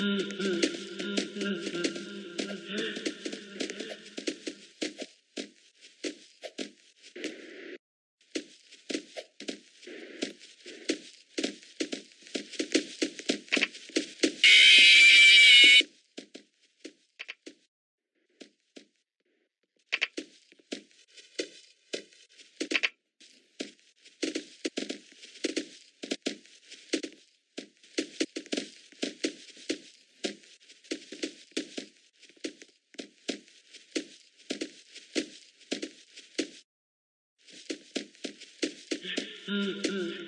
Mm-mm. Mm-hmm.